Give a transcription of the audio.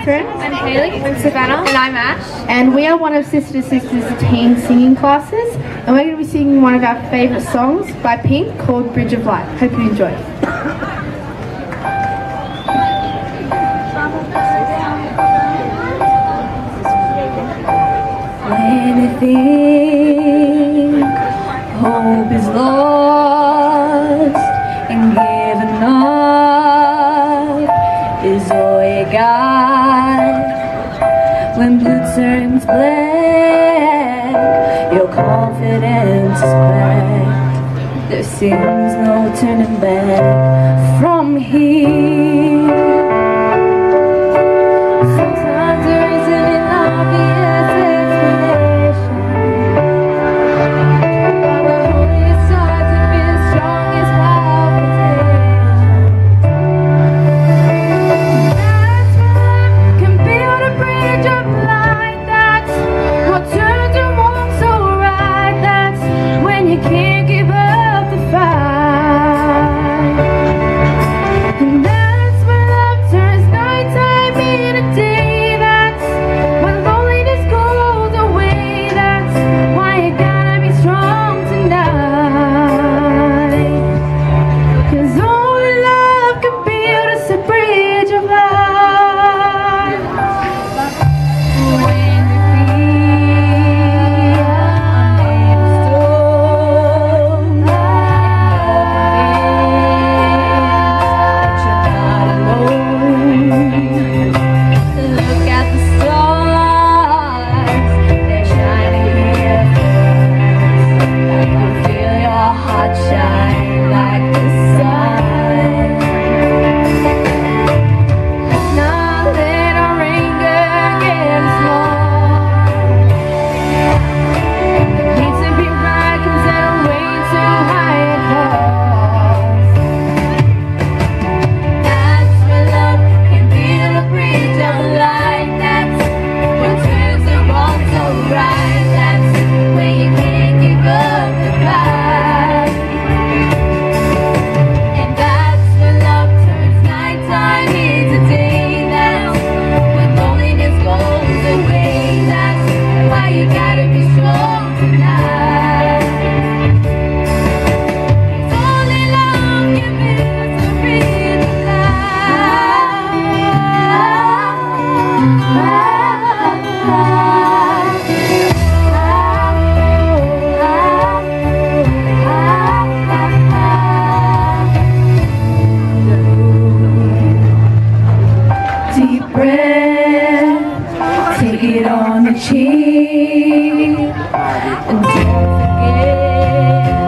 Catherine. I'm Haley. I'm Savannah. And I'm Ash. And we are one of Sister to Sister's teen singing classes. And we're going to be singing one of our favourite songs by Pink called Bridge of Light. Hope you enjoy. When you think hope is lost and giving up is all you got. Turns black, your confidence is cracked. There seems no turning back. it on the cheek. Don't forget.